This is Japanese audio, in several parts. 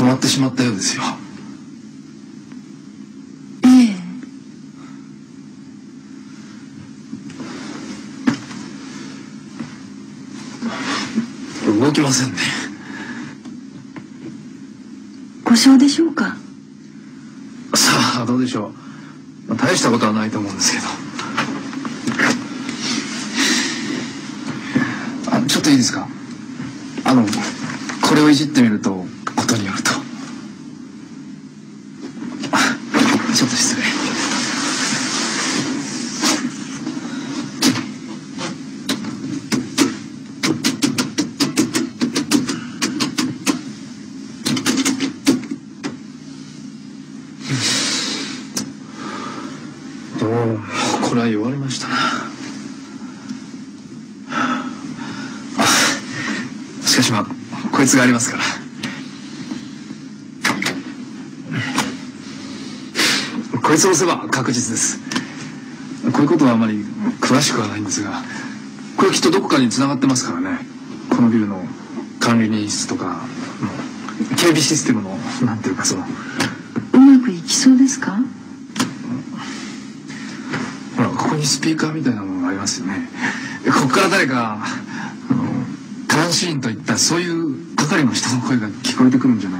止まってしまったようですよ。ええ。動きませんね。故障でしょうか？さあどうでしょう、まあ、大したことはないと思うんですけど。あちょっといいですか？あのこれをいじってみるとことによると。ちょっと失礼。どうもこれは弱りましたな。あしかしまあこいつがありますから。こいつを押せば確実です。こういうことはあまり詳しくはないんですがこれきっとどこかに繋がってますからね。このビルの管理人室とかうん警備システムのなんていうかそのうまくいきそうですか？ほらここにスピーカーみたいなものがありますよね。ここから誰かあの監視員といったそういう係の人の声が聞こえてくるんじゃない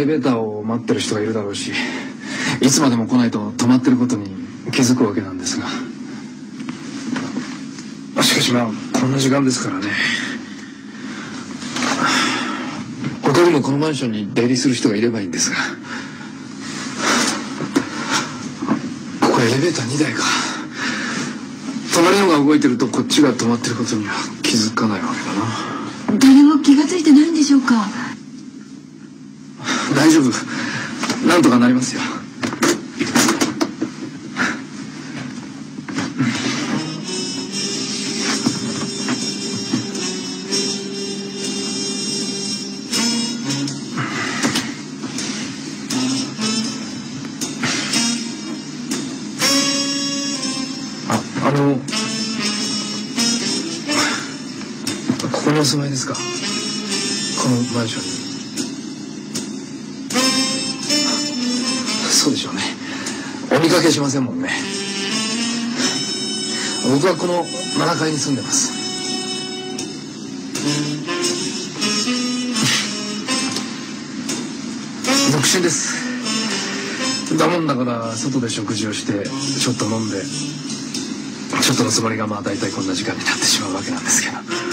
レベーターを待ってる人がいるだろうしいつまでも来ないと止まってることに気づくわけなんですが。しかしまあこんな時間ですからね。他にもこのマンションに出入りする人がいればいいんですが。ここエレベーター2台か。隣のが動いてるとこっちが止まってることには気づかないわけだな。誰も気がついてないんでしょうか。大丈夫。なんとかなりますよ。ああのここにお住まいですか？このマンションに。見かけしませんもんね。僕はこの7階に住んでます。独身です。だもんだから外で食事をしてちょっと飲んでちょっとのつもりがまあ大体こんな時間になってしまうわけなんですけど。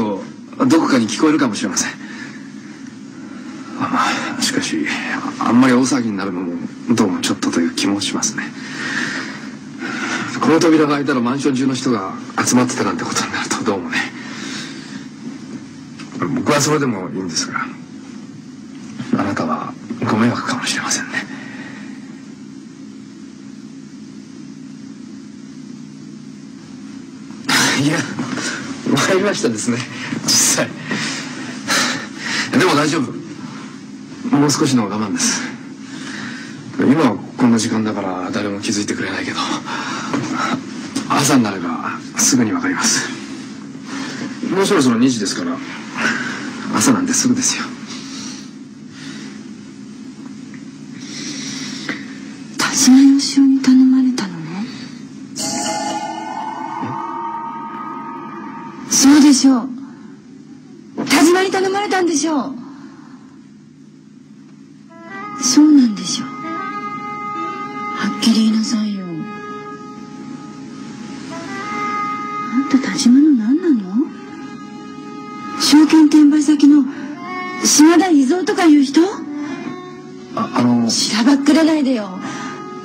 とどこかに聞こえるかもしれません。しかしあんまり大騒ぎになるのもどうもちょっとという気もしますね。この扉が開いたらマンション中の人が集まってたなんてことになるとどうもね。僕はそれでもいいんですがあなたはご迷惑かもしれませんね。いや参りましたですね。実際。でも大丈夫。もう少しの我慢です。今はこんな時間だから誰も気づいてくれないけど。朝になればすぐに分かります。もうそろそろ2時ですから朝なんてすぐですよ。しょう。田島に頼まれたんでしょう。そうなんでしょう。はっきり言いなさいよ。あんた田島の何なの？証券転売先の島田伊蔵とかいう人？ああのしらばっくれないでよ。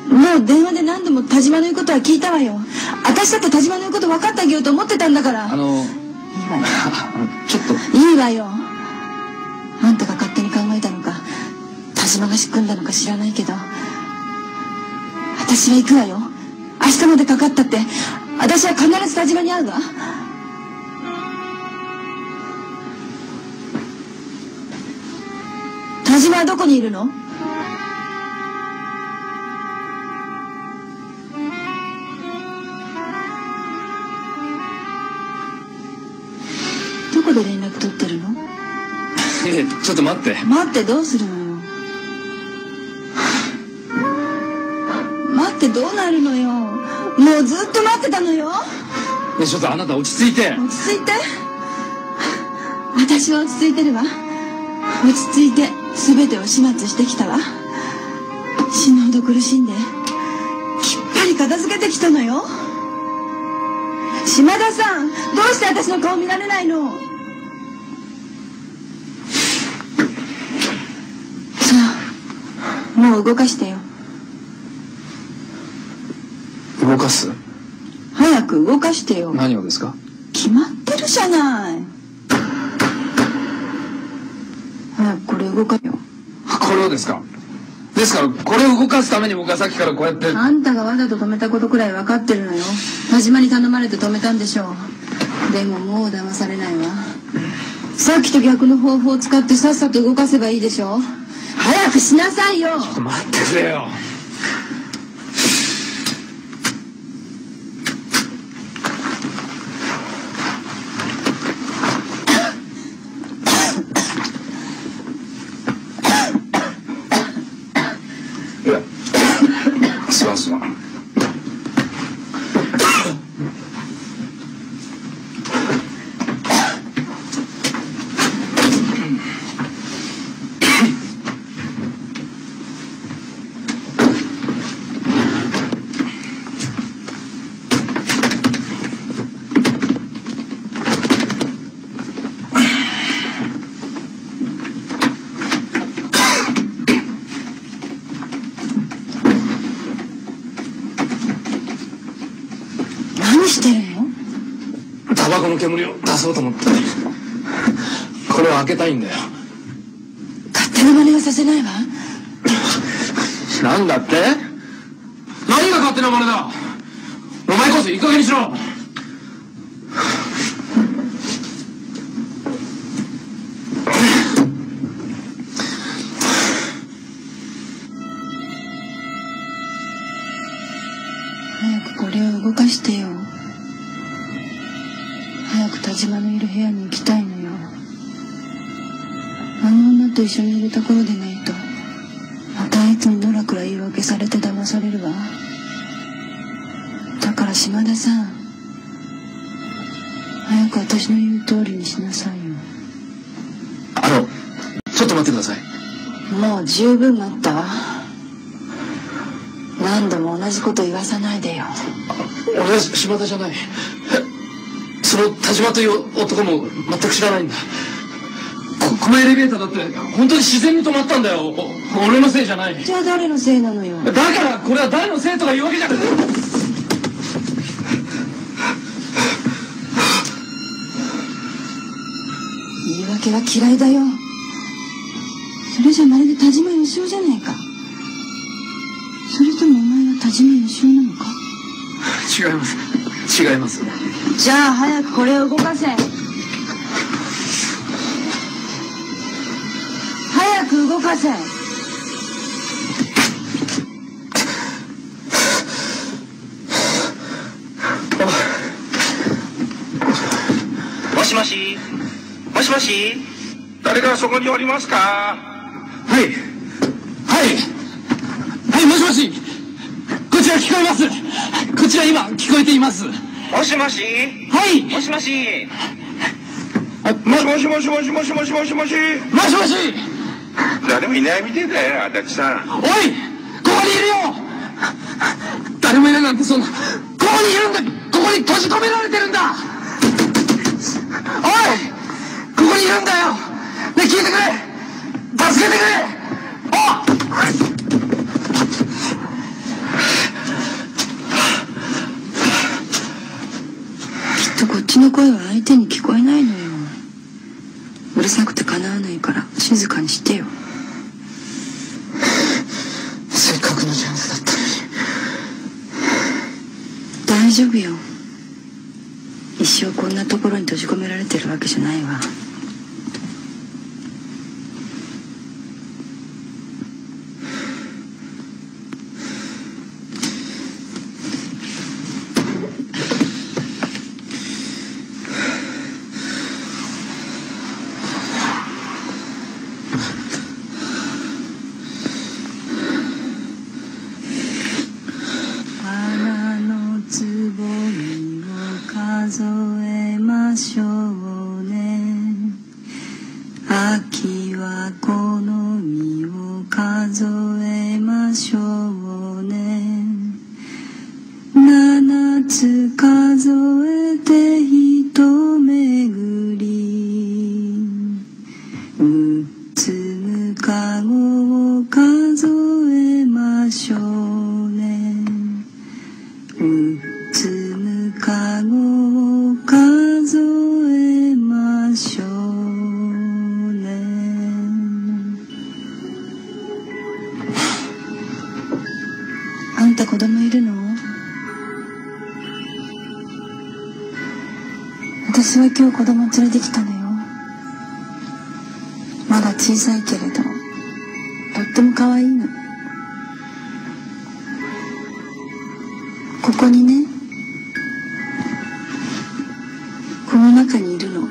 もう電話で何度も田島の言うことは聞いたわよ。私だって田島の言うこと分かってあげようと思ってたんだから。あのいい。わよちょっと。いいわよ。あんたが勝手に考えたのか。田島が仕組んだのか知らないけど。私は行くわよ。明日までかかったって。私は必ず田島に会うわ。田島はどこにいるの？ちょっと待って。待ってどうするのよ。待ってどうなるのよ。もうずっと待ってたのよ。ねちょっとあなた落ち着いて。落ち着いて。私は落ち着いてるわ。落ち着いて全てを始末してきたわ。死ぬほど苦しんできっぱり片付けてきたのよ。島田さんどうして私の顔見られないの？あもう動かしてよ。動かす？早く動かしてよ。何をですか？決まってるじゃない。早くこれ動かよ。これをですか？ですからこれを動かすために僕はさっきからこうやって。あんたがわざと止めたことくらい分かってるのよ。田島に頼まれて止めたんでしょう。でももう騙されないわ。さっきと逆の方法を使ってさっさと動かせばいいでしょ早くしなさいよ。待ってくれよ。すまんすまん。してるの？タバコの煙を出そうと思って。これを開けたいんだよ。勝手な真似はさせないわ。なんだって？何が勝手な真似だ？お前こそいい加減にしろ田島のいる部屋に行きたいのよ。あの女と一緒にいるところでないとまたあいつにドラクラ言い訳されて騙されるわ。だから島田さん早く私の言う通りにしなさいよ。あのちょっと待ってください。もう十分待ったわ。何度も同じこと言わさないでよ。俺は島田じゃないその田島という男も全く知らないんだ。ここのエレベーターだって本当に自然に止まったんだよ。お俺のせいじゃない。じゃあ誰のせいなのよ。だからこれは誰のせいとか言うわけじゃなくて言い訳は嫌いだよ。それじゃまるで田島義雄じゃないか。それともお前は田島義雄なのか？違います。違いますじゃあ早くこれを動かせ。早く動かせ。もしもし。もしもし。誰かそこにおりますか？はい。はい。はいもしもし。こちら聞こえます。こちら今聞こえています。はもしもし？い。もしもし？あもしもしもしもしもしもしもし？もしもし。もし誰もいないみてえだよ足立さん。おいここにいるよ。誰もいないなんてそんな。ここにいるんだ。ここに閉じ込められてるんだ。おいここにいるんだよ。ね聞いてくれ。助けてくれ。きっとこっちの声は相手に聞こえないのよ。うるさくてかなわないから静かにしてよ。せっかくのチャンスだったのに。大丈夫よ。一生こんなところに閉じ込められてるわけじゃないわ花のつぼみを数秋はこの実を数えましょうね。七つ数えてひとめぐり。うつむかごを数えましょうね。うつむかご私は今日子供連れてきたのよ。まだ小さいけれどとっても可愛いの。ここにねこの中にいるの。子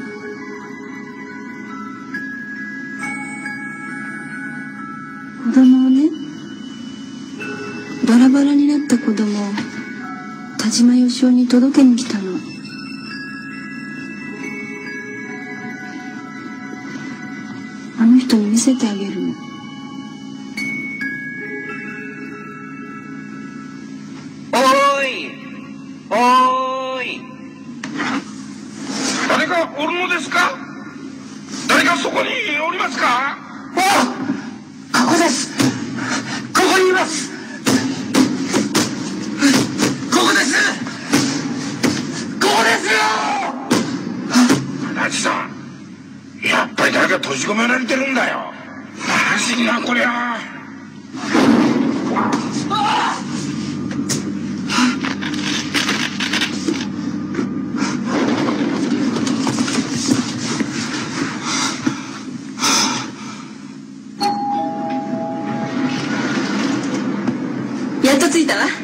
供をねバラバラになった子供を田島義雄に届けに来たの。おるのですか？誰かそこにおりますか？ここです。ここにいます。ここです。ここですよ！さんやっぱり誰か閉じ込められてるんだよ。マジなこりゃ ahorita, ¿verdad?